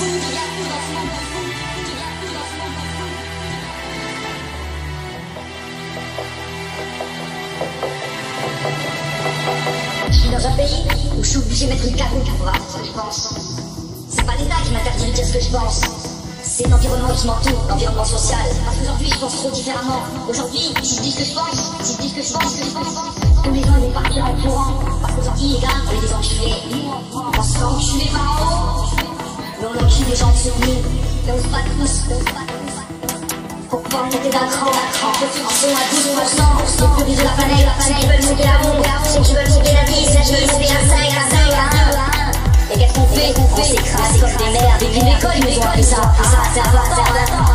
Je vis dans un pays où je suis obligé de mettre une cagoule pour avoir ce que je pense. C'est pas l'État qui m'interdit de dire ce que je pense. C'est l'environnement qui m'entoure, l'environnement social. Parce qu'aujourd'hui, je pense trop différemment. Aujourd'hui, si je ce que je pense, si je ce que je pense, ce que je pense, On encule les gens sur nous. Mais on se bat tous, on se bat tous. Pour pouvoir monter d'un cran, d'un cran, sont à 12%, les riches de la planète, ceux qui veulent monter la bombe, ceux qui veulent monter la vie, ceux qui veulent monter la 5, la 5, la 1. Et qu'est-ce qu'on fait? On s'écrase comme des merdes. Et puis l'école, ils nous ont appris ça. Ça, c'est important, important.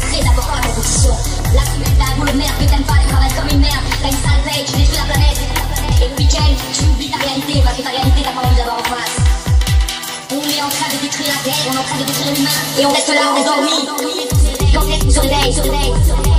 Très important la compétition. Tu mets la boule merde que t'aimes pas, tu travailles comme une merde. T'as une sale veille, tu détruis la planète. Et le week-end, tu oublies ta réalité parce que ta réalité, en train de détruire l'humain. Et on reste là, endormi. Quand est-ce qu'on se réveille,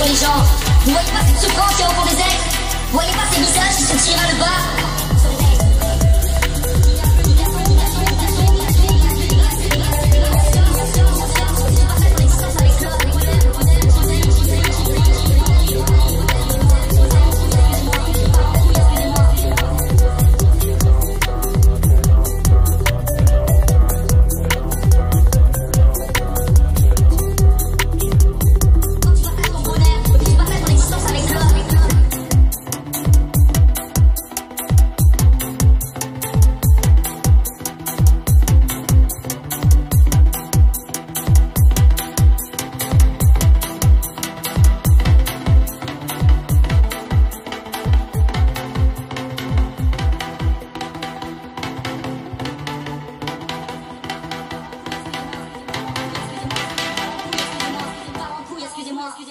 contingent. Vous voyez pas cette souffrance qui est au fond des ailes Vous voyez pas ces visages qui se tirent à le bas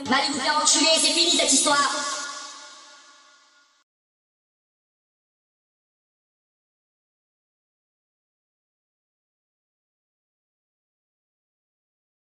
Mais allez vous faire c'est fini cette histoire.